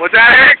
What's that, Eric?